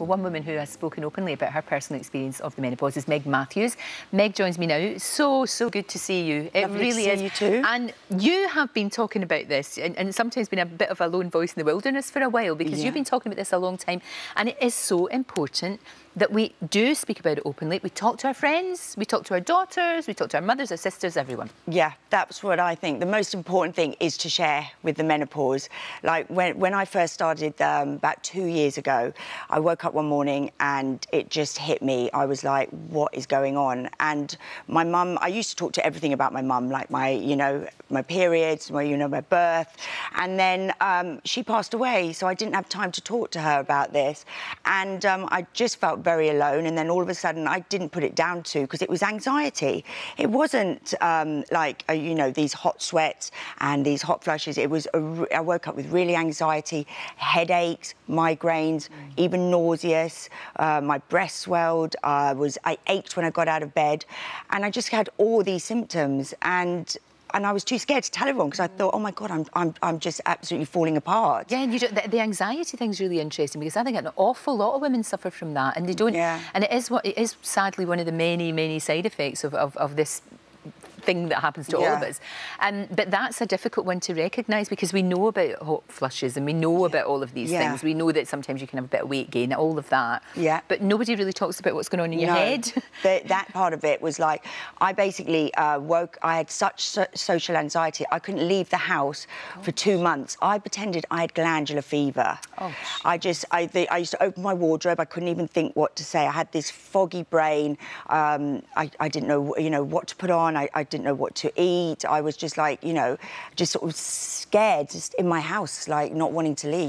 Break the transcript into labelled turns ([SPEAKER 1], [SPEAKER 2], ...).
[SPEAKER 1] Well, one woman who has spoken openly about her personal experience of the menopause is Meg Matthews. Meg joins me now. So, so good to see you.
[SPEAKER 2] It Lovely really is. you too.
[SPEAKER 1] And you have been talking about this and, and, sometimes been a bit of a lone voice in the wilderness for a while because yeah. you've been talking about this a long time. And it is so important that we do speak about it openly. We talk to our friends, we talk to our daughters, we talk to our mothers, our sisters, everyone.
[SPEAKER 2] Yeah, that's what I think. The most important thing is to share with the menopause. Like when, when I first started um, about two years ago, I woke up one morning and it just hit me. I was like, what is going on? And my mum, I used to talk to everything about my mum, like my, you know, my periods, my, you know, my birth. And then um, she passed away, so I didn't have time to talk to her about this. And um, I just felt very alone. And then all of a sudden, I didn't put it down to because it was anxiety. It wasn't um, like, uh, you know, these hot sweats and these hot flushes. It was, I woke up with really anxiety, headaches, migraines, mm. even nauseous. Uh, my breast swelled. I was, I ached when I got out of bed. And I just had all these symptoms. And and I was too scared to tell everyone because I thought, oh my God, I'm, I'm, I'm just absolutely falling apart.
[SPEAKER 1] Yeah, and you the, the, anxiety thing's really interesting because I think an awful lot of women suffer from that and they don't. Yeah. And it is what it is sadly one of the many, many side effects of, of, of this thing that happens to yeah. all of us. Um, but that's a difficult one to recognise because we know about hot flushes and we know about all of these yeah. things. We know that sometimes you can have a bit of weight gain, all of that.
[SPEAKER 2] Yeah.
[SPEAKER 1] But nobody really talks about what's going on in
[SPEAKER 2] no.
[SPEAKER 1] your head.
[SPEAKER 2] the, that part of it was like, I basically uh, woke, I had such so social anxiety, I couldn't leave the house oh. for two months. I pretended I had glandular fever. Oh. I just, I, the, I used to open my wardrobe, I couldn't even think what to say. I had this foggy brain. Um, I, I didn't know, you know, what to put on. I, I didn't know what to eat. I was just like, you know, just sort of scared, just in my house, like not wanting to leave.